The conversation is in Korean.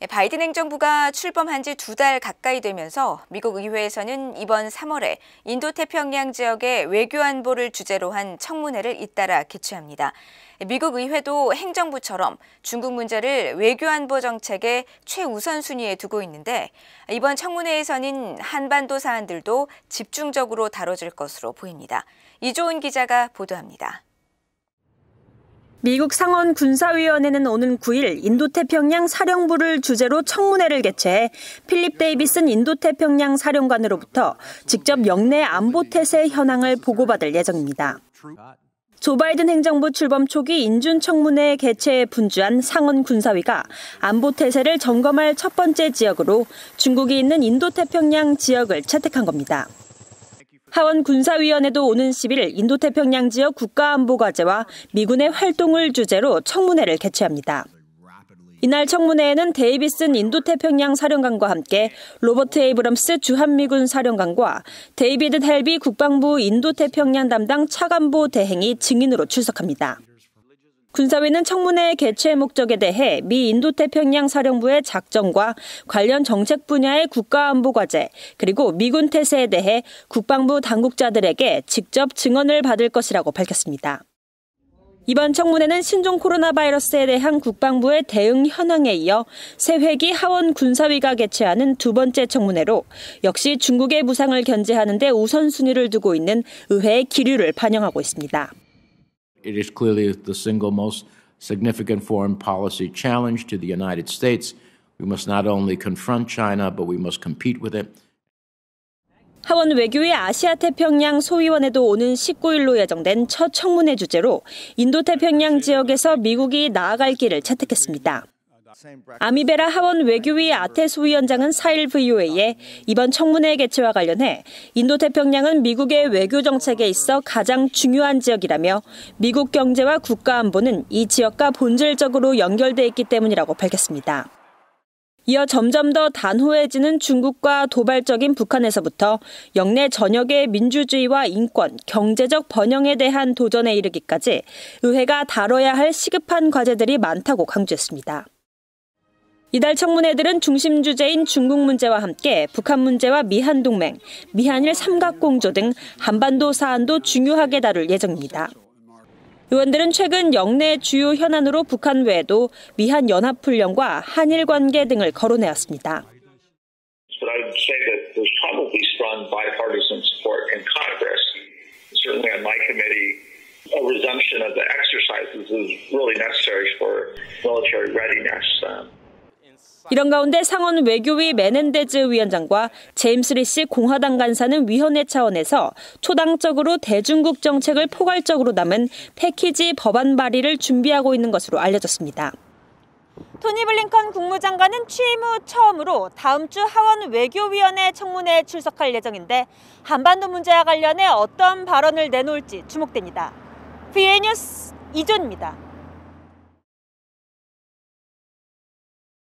예, 바이든 행정부가 출범한 지 두 달 가까이 되면서 미국 의회에서는 이번 3월에 인도태평양 지역의 외교 안보를 주제로 한 청문회를 잇따라 개최합니다. 예, 미국 의회도 행정부처럼 중국 문제를 외교 안보 정책의 최우선 순위에 두고 있는데 이번 청문회에서는 한반도 사안들도 집중적으로 다뤄질 것으로 보입니다. 이조은 기자가 보도합니다. 미국 상원 군사위원회는 오는 9일 인도태평양 사령부를 주제로 청문회를 개최해 필립 데이비슨 인도태평양 사령관으로부터 직접 영내 안보 태세 현황을 보고받을 예정입니다. 조 바이든 행정부 출범 초기 인준 청문회 개최에 분주한 상원 군사위가 안보 태세를 점검할 첫 번째 지역으로 중국이 있는 인도태평양 지역을 채택한 겁니다. 하원 군사위원회도 오는 11일 인도태평양 지역 국가안보과제와 미군의 활동을 주제로 청문회를 개최합니다. 이날 청문회에는 데이비슨 인도태평양 사령관과 함께 로버트 에이브럼스 주한미군 사령관과 데이비드 헬비 국방부 인도태평양 담당 차관보 대행이 증인으로 출석합니다. 군사위는 청문회 개최 목적에 대해 미 인도태평양 사령부의 작전과 관련 정책 분야의 국가안보 과제, 그리고 미군 태세에 대해 국방부 당국자들에게 직접 증언을 받을 것이라고 밝혔습니다. 이번 청문회는 신종 코로나 바이러스에 대한 국방부의 대응 현황에 이어 새 회기 하원 군사위가 개최하는 두 번째 청문회로 역시 중국의 부상을 견제하는 데 우선순위를 두고 있는 의회의 기류를 반영하고 있습니다. It is clearly the single most significant foreign policy challenge to the United States. We must not only confront China, but we must compete with it. 하원 외교의 아시아 태평양 소위원회도 오는 19일로 예정된 첫 청문회 주제로 인도 태평양 지역에서 미국이 나아갈 길을 채택했습니다. 아미베라 하원 외교위 아테소 위원장은 4일 VOA에 이번 청문회 개최와 관련해 인도태평양은 미국의 외교 정책에 있어 가장 중요한 지역이라며 미국 경제와 국가 안보는 이 지역과 본질적으로 연결돼 있기 때문이라고 밝혔습니다. 이어 점점 더 단호해지는 중국과 도발적인 북한에서부터 영내 전역의 민주주의와 인권, 경제적 번영에 대한 도전에 이르기까지 의회가 다뤄야 할 시급한 과제들이 많다고 강조했습니다. 이달 청문회들은 중심 주제인 중국 문제와 함께 북한 문제와 미한 동맹, 미한일 삼각공조 등 한반도 사안도 중요하게 다룰 예정입니다. 의원들은 최근 영내 주요 현안으로 북한 외에도 미한 연합훈련과 한일 관계 등을 거론해왔습니다. 이런 가운데 상원 외교위 메넨데즈 위원장과 제임스 리시 공화당 간사는 위원회 차원에서 초당적으로 대중국 정책을 포괄적으로 담은 패키지 법안 발의를 준비하고 있는 것으로 알려졌습니다. 토니 블링컨 국무장관은 취임 후 처음으로 다음 주 하원 외교위원회 청문회에 출석할 예정인데 한반도 문제와 관련해 어떤 발언을 내놓을지 주목됩니다. VOA 뉴스 이조은입니다.